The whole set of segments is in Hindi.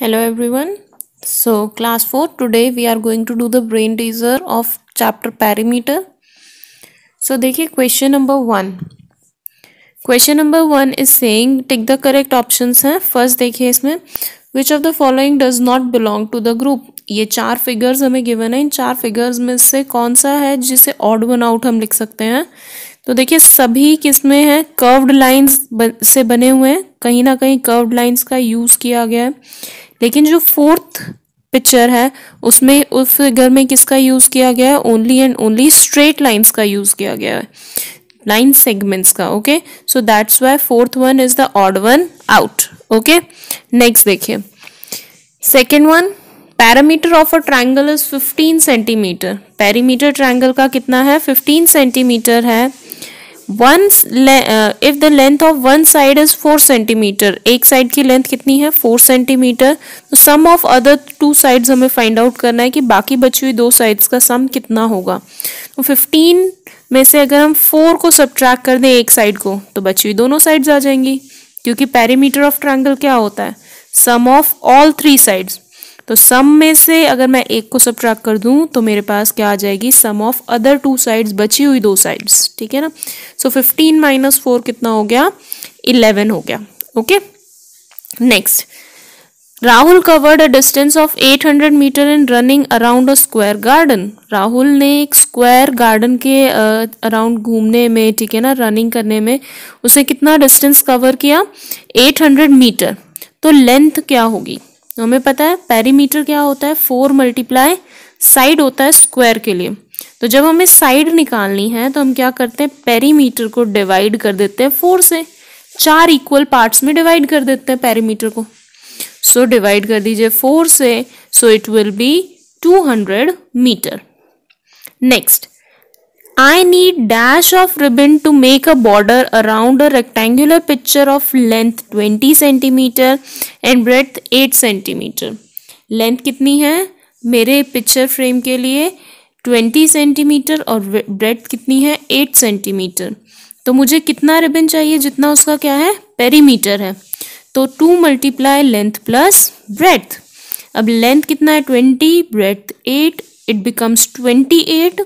Hello everyone. So class 4 today we are going to do the brain teaser of chapter perimeter. So देखिए question number 1. Question number 1 is saying take the correct options हैं first देखिए इसमें which of the following does not belong to the group ये चार फिगर्स हमें गिवन है इन चार फिगर्स में से कौन सा है जिसे ऑड वन आउट हम लिख सकते हैं तो देखिए सभी किसमें है कर्व्ड लाइंस से बने हुए हैं कहीं ना कहीं कर्व्ड लाइंस का यूज़ किया गया है लेकिन जो फोर्थ पिक्चर है, उसमें, उस फिगर में किसका यूज़ किया गया है? Only and only straight lines का यूज़ किया गया है। लाइन सेगमेंट्स का okay so that's why fourth one is the odd one out okay next देखिए। Second one parameter of a triangle is 15 centimetre perimeter triangle का कितना है? 15 सेंटीमीटर है। One if the length of one side is four centimetre एक साइड की लेंथ कितनी है? फोर सेंटीमीटर तो sum of other two sides हमें फाइंड आउट करना है कि बाकी बची हुई दो साइड्स का सम कितना होगा। तो फिफ्टीन में से अगर हम फोर को सब्ट्रैक्ट कर दें एक साइड को तो बची हुई दोनों साइड्स आ जाएँगी। क्योंकि पेरीमीटर ऑफ़ ट्रायंगल क्या होता है? Sum of all three sides तो सम में से अगर मैं एक को सब्ट्रैक्ट कर दूँ तो मेरे पास क्या आ जाएगी? Sum of other two sides बची हुई दो साइड्स ठीक है ना? सो फिफ्टीन माइनस फोर कितना हो गया? इलेवन हो गया okay next Rahul covered a distance of 800 metre in running around a square garden Rahul ने एक स्क्वायर गार्डन के अराउंड uh, घूमने में ठीक है ना रनिंग करने में उसे कितना डिस्टेंस कवर किया? 800 मीटर तो लेंथ क्या होगी? हमें पता है पेरीमीटर क्या होता है? फोर मल्टीप्लाई साइड होता है स्क्वायर के लिए। तो जब हमें साइड निकालनी है तो हम क्या करते हैं? पेरीमीटर को डिवाइड कर देते हैं फोर से। चार इक्वल पार्ट्स में डिवाइड कर देते हैं पेरीमीटर को। सो so, डिवाइड कर दीजिए फोर से so it will be two hundred metre next I need dash of ribbon to make a border around a rectangular picture of length 20 centimeter and breadth 8 centimeter. Length कितनी है? मेरे पिक्चर फ्रेम के लिए 20 सेंटीमीटर और ब्रेथ कितनी है? 8 सेंटीमीटर तो मुझे कितना रिबन चाहिए? जितना उसका क्या है? पेरीमीटर है। तो two multiply length plus breadth अब लेंथ कितना है? 20 ब्रेथ 8 इट बिकम्स 28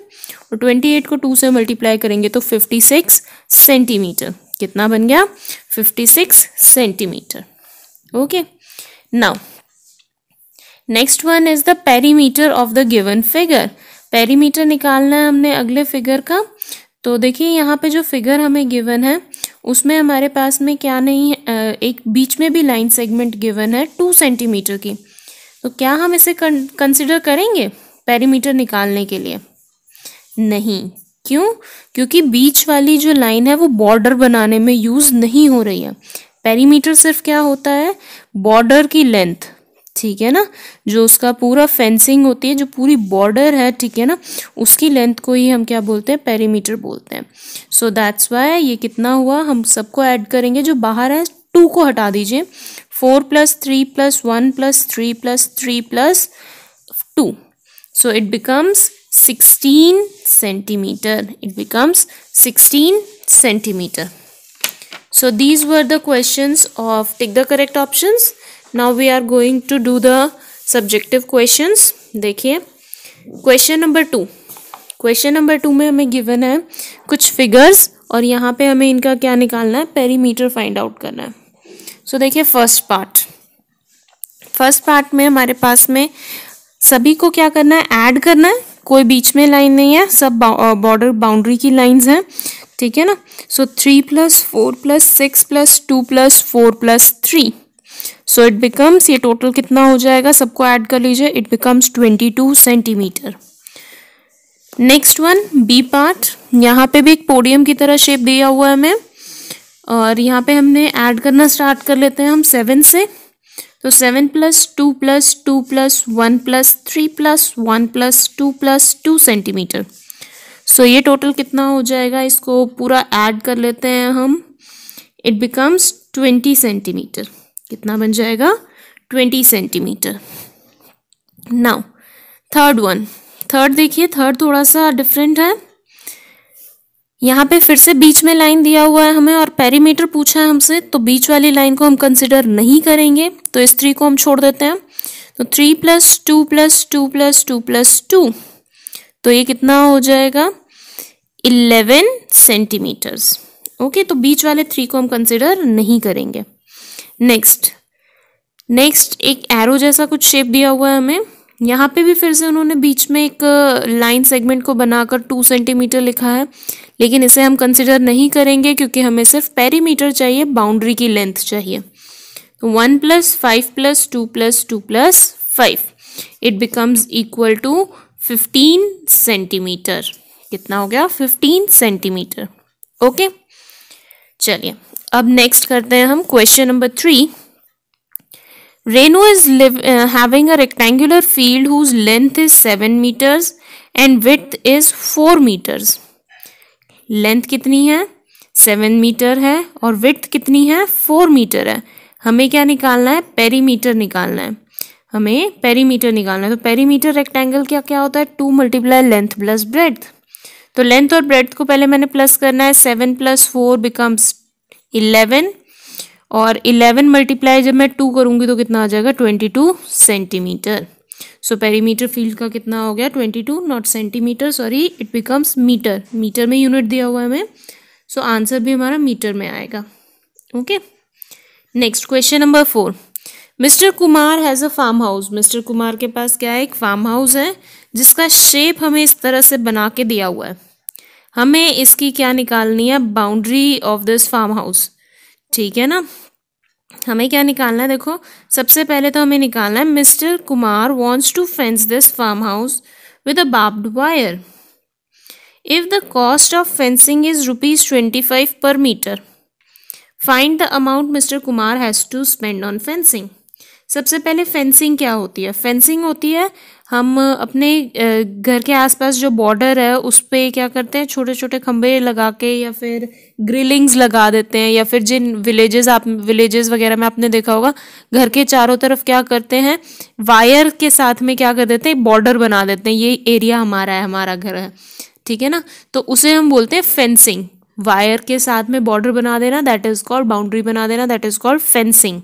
और 28 को 2 से मल्टीप्लाई करेंगे तो 56 सेंटीमीटर। कितना बन गया? 56 centimetre. Okay. Now, next one is the perimeter of the given figure. Perimeter निकालना है हमने अगले फिगर का। तो देखिए, यहाँ पे जो फिगर हमें गिवन है, उसमें हमारे पास में क्या नहीं है एक बीच में भी लाइन सेगमेंट गिवन है टू सेंटीमीटर की। तो क्या हम इसे कंसिडर करेंगे? पेरीमीटर निकालने के लिए। नहीं। क्यों? क्योंकि बीच वाली जो लाइन है वो बॉर्डर बनाने में यूज़ नहीं हो रही है। पेरीमीटर सिर्फ़ क्या होता है? बॉर्डर की लेंथ, ठीक है ना? जो उसका पूरा फेंसिंग होती है, जो पूरी बॉर्डर है, ठीक है ना? उसकी लेंथ को ही हम क्या बोलते हैं? पेरीमीटर बोलते हैं। सो दैट्स वाई ये कितना हुआ? हम सबको ऐड करेंगे। जो बाहर है, टू को हटा दीजिए। Four plus three plus one plus three plus three plus two. So it becomes 16 centimeter. It becomes 16 centimeter. So these were the questions of take the correct options. Now we are going to do the subjective questions. देखिए question number two question number two में हमें गिवन है कुछ फिगर्स और यहाँ पे हमें इनका क्या निकालना है पेरीमीटर फाइंड आउट करना है सो so, देखिए फ़र्स्ट पार्ट फ़र्स्ट पार्ट में हमारे पास में सभी को क्या करना है ऐड करना है कोई बीच में लाइन नहीं है, सब बॉर्डर बाउंड्री की लाइंस हैं, ठीक है ना? So three plus four plus six plus two plus four plus three so it becomes ये टोटल कितना हो जाएगा? सबको ऐड कर लीजिए it becomes twenty two centimetre next one B part यहाँ पे भी एक पोडियम की तरह शेप दिया हुआ है हमें, और यहाँ पे हमने ऐड करना स्टार्ट कर लेते हैं हम सेवन से। तो seven plus two plus two plus one plus three plus one plus two plus two centimetre so ये टोटल कितना हो जाएगा? इसको पूरा ऐड कर लेते हैं हम। इट बिकम्स ट्वेंटी सेंटीमीटर कितना बन जाएगा? Twenty centimetre now third one third देखिए थर्ड थोड़ा सा डिफरेंट है। यहाँ पे फिर से बीच में लाइन दिया हुआ है हमें और पेरीमीटर पूछा है हमसे तो बीच वाली लाइन को हम कंसिडर नहीं करेंगे तो इस थ्री को हम छोड़ देते हैं। तो three plus two plus two plus two plus two तो ये कितना हो जाएगा? इलेवन सेंटीमीटर्स ओके तो बीच वाले थ्री को हम कंसिडर नहीं करेंगे। नेक्स्ट नेक्स्ट एक एरो जैसा कुछ शेप दिया हुआ है हमें। यहाँ पे भी फिर से उन्होंने बीच में एक लाइन सेगमेंट को बनाकर टू सेंटीमीटर लिखा है। लेकिन इसे हम कंसिडर नहीं करेंगे क्योंकि हमें सिर्फ़ पेरीमीटर चाहिए बाउंड्री की लेंथ चाहिए। One plus five plus two plus two plus five it becomes equal to fifteen centimetre कितना हो गया? फिफ्टीन सेंटीमीटर ओके चलिए, अब नेक्स्ट करते हैं हम question number three Renu is live, uh, having a rectangular field whose length is 7 meters and width is 4 meters. Length कितनी है? सेवन मीटर है और विथ कितनी है? फोर मीटर है। हमें क्या निकालना है? पेरीमीटर निकालना है। हमें पेरीमीटर निकालना है। तो पेरीमीटर रेक्टेंगल क्या क्या होता है? Two multiply length plus breadth तो लेंथ और ब्रेथ को पहले मैंने प्लस करना है। Seven plus four becomes eleven और इलेवन मल्टीप्लाई जब मैं टू करूँगी तो कितना आ जाएगा twenty two centimetre. So perimeter field का कितना हो गया? Twenty two not centimetre sorry it becomes metre metre में यूनिट दिया हुआ है हमें। सो आंसर भी हमारा मीटर में आएगा। Okay next question number four mister Kumar has a farm house mister Kumar के पास क्या है? एक फार्म हाउस है, जिसका शेप हमें इस तरह से बना के दिया हुआ है। हमें इसकी क्या निकालनी है? Boundary of this farm house ठीक है ना? हमें क्या निकालना है? देखो, सबसे पहले तो हमें निकालना है, mister Kumar wants to fence this farm house with a barbed wire if the cost of fencing is rupees twenty five per metre find the amount mister Kumar has to spend on fencing सबसे पहले फेंसिंग क्या होती है? फेंसिंग होती है, हम अपने घर के आसपास जो बॉर्डर है, उस पर क्या करते हैं? छोटे छोटे खंभे लगा के या फिर ग्रिलिंग्स लगा देते हैं, या फिर जिन विलेजेस आप विलेजेस वगैरह में आपने देखा होगा, घर के चारों तरफ़ क्या करते हैं? वायर के साथ में क्या कर देते हैं? बॉर्डर बना देते हैं। ये एरिया हमारा है, हमारा घर है। ठीक है ना? तो उसे हम बोलते हैं फेंसिंग वायर के साथ में बॉर्डर बना देना दैट इज़ कॉल्ड बाउंड्री बना देना दैट इज़ कॉल्ड फेंसिंग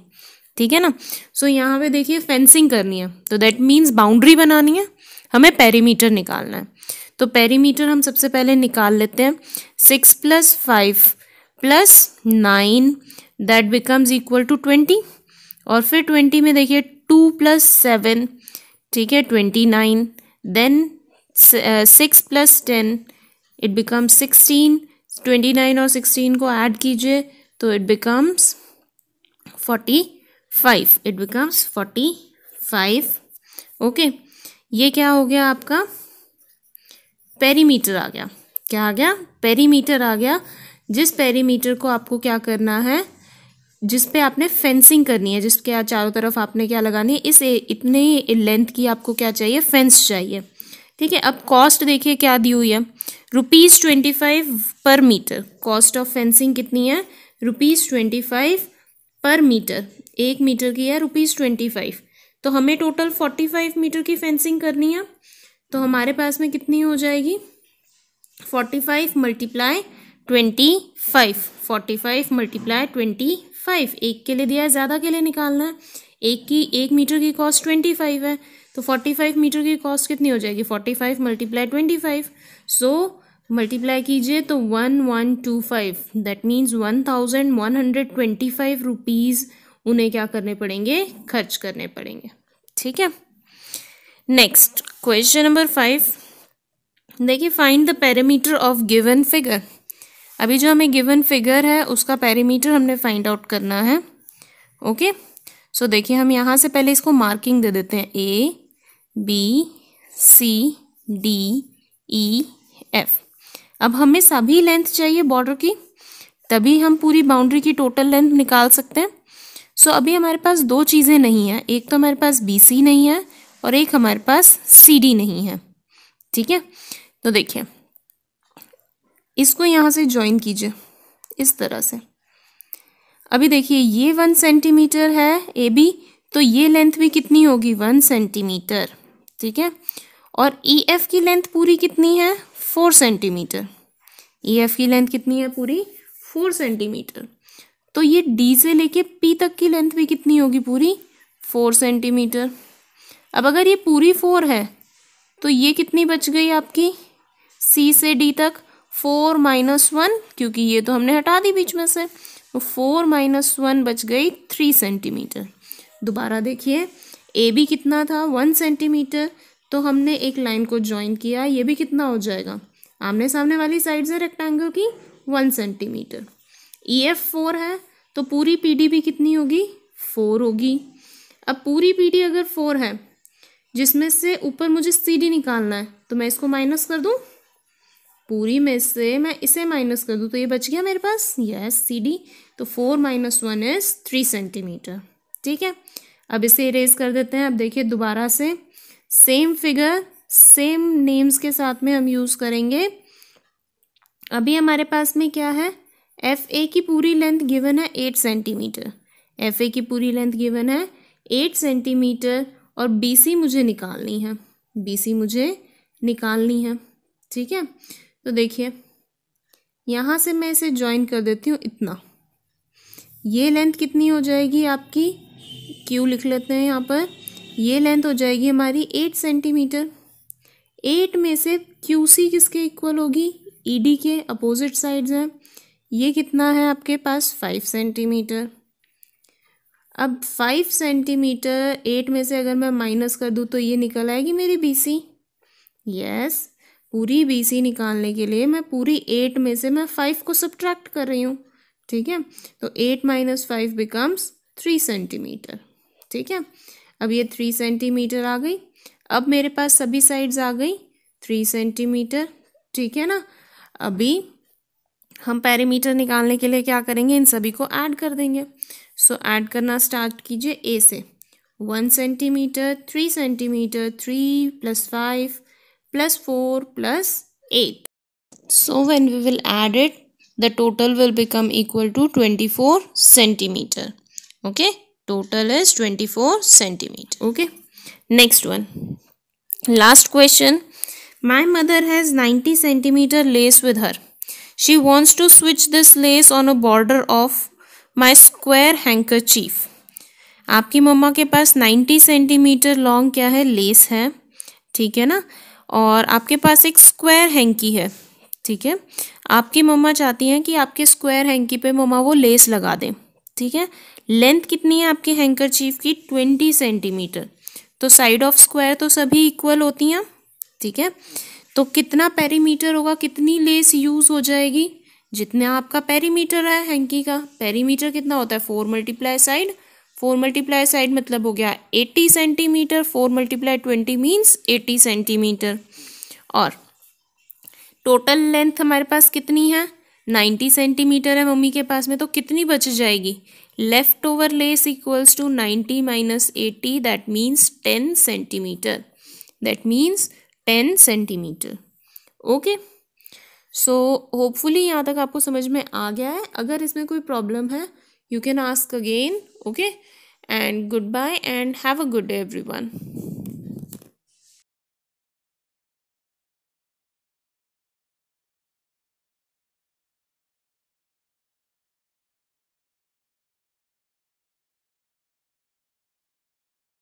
ठीक है ना? सो so, यहाँ पे देखिए फेंसिंग करनी है। तो दैट मीन्स बाउंड्री बनानी है। हमें पेरीमीटर निकालना है। तो पेरीमीटर हम सबसे पहले निकाल लेते हैं। Six plus five plus nine that becomes equal to twenty और फिर ट्वेंटी में देखिए टू प्लस सेवन ठीक है twenty nine then six plus ten it becomes sixteen twenty nine और सिक्सटीन को ऐड कीजिए तो it becomes forty five it becomes forty five okay ये क्या हो गया आपका? पेरीमीटर आ गया. क्या आ गया? पेरीमीटर आ गया. जिस पेरीमीटर को आपको क्या करना है? जिस पे आपने फेंसिंग करनी है, जिसके चारों तरफ़ आपने क्या लगानी है? इस इतने लेंथ की आपको क्या चाहिए? फेंस चाहिए. ठीक है? अब कॉस्ट देखिए क्या दी हुई है. Rupees twenty five per metre cost of fencing कितनी है? Rupees twenty five per metre एक मीटर की है रुपीज़ ट्वेंटी फाइव तो हमें टोटल फोर्टी फाइव मीटर की फेंसिंग करनी है। तो हमारे पास में कितनी हो जाएगी? Forty five multiply twenty five forty five multiply twenty five एक के लिए दिया है, ज़्यादा के लिए निकालना है। एक की, एक मीटर की कॉस्ट ट्वेंटी फाइव है। तो फोर्टी फाइव मीटर की कॉस्ट कितनी हो जाएगी? Forty five multiply twenty five so multiply कीजिए तो one one two five that means one thousand one hundred twenty five rupees उन्हें क्या करने पड़ेंगे? खर्च करने पड़ेंगे। ठीक है? नेक्स्ट क्वेश्चन नंबर फाइव देखिए find the parameter of given figure अभी जो हमें गिवन फिगर है, उसका पैरामीटर हमने फाइंड आउट करना है। ओके सो देखिए, हम यहाँ से पहले इसको मार्किंग दे देते हैं। A B C D E F अब हमें सभी लेंथ चाहिए बॉर्डर की? तभी हम पूरी बाउंड्री की टोटल लेंथ निकाल सकते हैं। सो अभी हमारे पास दो चीज़ें नहीं हैं। एक तो हमारे पास बी सी नहीं है और एक हमारे पास सी डी नहीं है। ठीक है? तो देखिए, इसको यहाँ से ज्वाइन कीजिए, इस तरह से। अभी देखिए, ये वन सेंटीमीटर है ए बी तो ये लेंथ भी कितनी होगी? वन सेंटीमीटर ठीक है? और ई e एफ़ की लेंथ पूरी कितनी है? फोर सेंटीमीटर ई एफ़ की लेंथ कितनी है पूरी? फोर सेंटीमीटर तो ये डी से लेके पी तक की लेंथ भी कितनी होगी पूरी? फोर सेंटीमीटर अब अगर ये पूरी फोर है तो ये कितनी बच गई आपकी? सी से डी तक फोर माइनस वन क्योंकि ये तो हमने हटा दी बीच में से तो फोर माइनस वन बच गई थ्री सेंटीमीटर दोबारा देखिए ए बी कितना था? वन सेंटीमीटर तो हमने एक लाइन को ज्वाइन किया, ये भी कितना हो जाएगा? आमने सामने वाली साइड से रेक्टेंगल की one centimetre E F four है तो पूरी पी डी भी कितनी होगी? फोर होगी। अब पूरी पी डी अगर फोर है, जिसमें से ऊपर मुझे सी डी निकालना है तो मैं इसको माइनस कर दूँ? पूरी में से मैं इसे माइनस कर दूँ तो ये बच गया मेरे पास? यस सी डी तो four minus one is three centimetre ठीक है? अब इसे इरेज कर देते हैं। अब देखिए दोबारा से सेम फिगर सेम नेम्स के साथ में हम यूज़ करेंगे। अभी हमारे पास में क्या है? एफ़ ए की पूरी लेंथ गिवन है एट सेंटीमीटर एफ़ ए की पूरी लेंथ गिवन है एट सेंटीमीटर और बी सी मुझे निकालनी है. बी सी मुझे निकालनी है. ठीक है? तो देखिए, यहाँ से मैं इसे ज्वाइन कर देती हूँ इतना. ये लेंथ कितनी हो जाएगी आपकी? क्यू लिख लेते हैं यहाँ पर. ये लेंथ हो जाएगी हमारी एट सेंटीमीटर एट में से क्यू सी किसके इक्वल होगी? ई डी के अपोजिट साइड्स हैं. ये कितना है आपके पास? फाइव सेंटीमीटर अब फाइव सेंटीमीटर एट में से अगर मैं माइनस कर दूँ तो ये निकल आएगी मेरी बी सी यस पूरी बी सी निकालने के लिए मैं पूरी एट में से मैं फाइव को सब्ट्रैक्ट कर रही हूँ। ठीक है? तो eight minus five becomes three centimetre ठीक है? अब ये थ्री सेंटीमीटर आ गई। अब मेरे पास सभी साइड्स आ गई। थ्री सेंटीमीटर ठीक है ना? अभी हम पैरीमीटर निकालने के लिए क्या करेंगे? इन सभी को ऐड कर देंगे। सो so, ऐड करना स्टार्ट कीजिए ए से। One centimetre three centimetre three plus five plus four plus eight. So when we will add it the total will become equal to twenty four centimetre okay total is twenty four centimetre okay next one last question my mother has ninety centimetre lace with her she wants to switch this lace on a border of my square handkerchief. आपकी मम्मा के पास 90 सेंटीमीटर लॉन्ग क्या है? लेस है। ठीक है ना? और आपके पास एक स्क्वायर हैंकी है। ठीक है? आपकी मम्मा चाहती हैं कि आपके स्क्वायर हैंकी पे मम्मा वो लेस लगा दें। ठीक है? लेंथ कितनी है आपके हैंकर चीफ की? Twenty centimetre. तो साइड ऑफ़ स्क्वायर तो सभी इक्वल होती हैं। ठीक है? तो कितना पेरीमीटर होगा, कितनी लेस यूज़ हो जाएगी? जितना आपका पेरीमीटर है हैंकी का पेरीमीटर कितना होता है? Four multiply side four multiply side मतलब हो गया eighty centimetre four multiply twenty means eighty centimetre और टोटल लेंथ हमारे पास कितनी है? नाइन्टी सेंटीमीटर है मम्मी के पास में तो कितनी बच जाएगी? Left over lace equals to ninety minus eighty that means ten centimetre that means ten centimetre. Okay? So hopefully यहाँ तक आपको समझ में आ गया है। अगर इसमें कोई प्रॉब्लम है you can ask again okay and goodbye and have a good day everyone